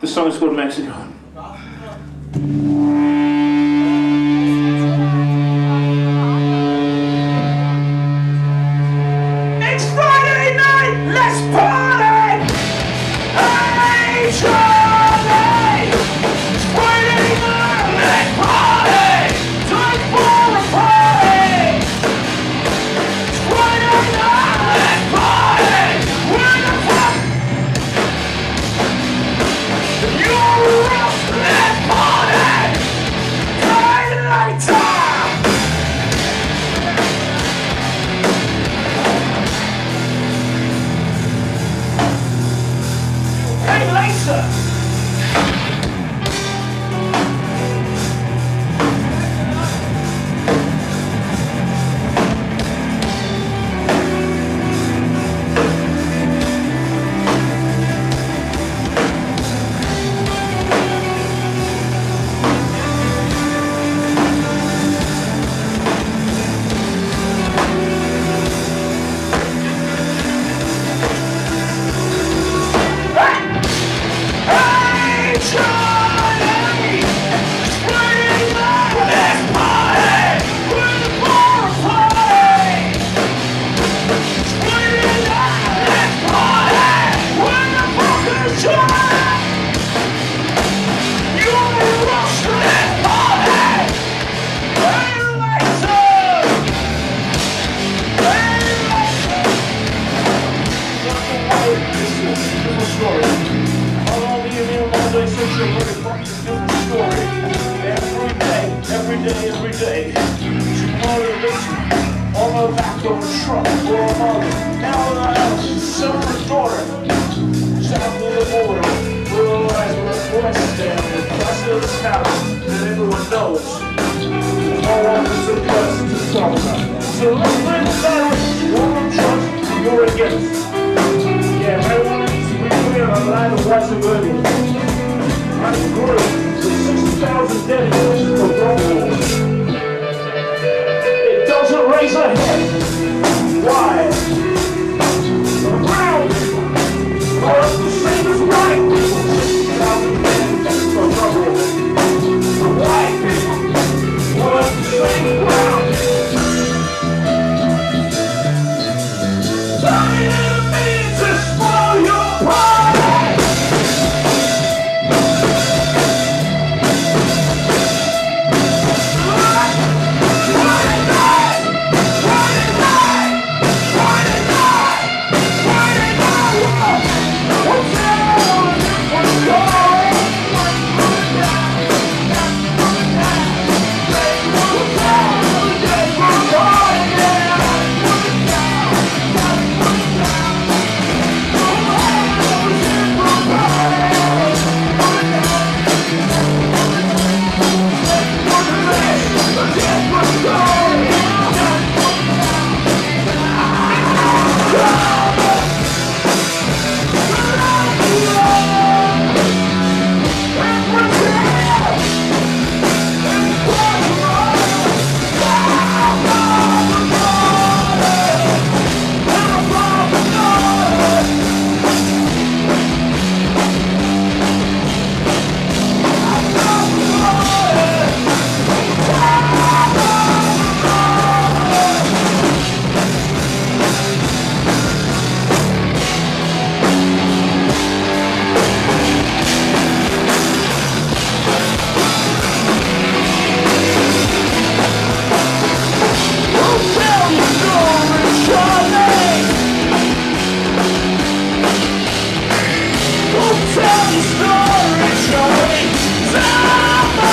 The song is called Mexico. Hey, Lisa! Day since you're looking for a different story? Every day, every day, every day. She wanted to listen on the back of a truck for a mother. Now in the house, son daughter. South of the border, eyes with a voice down, the of that everyone knows. All of us are blessed to talk about. So let's bring the battery. You're on trust, you're against. Yeah, the line of whites and women. I agree with 60,000 dedications for story, story, story.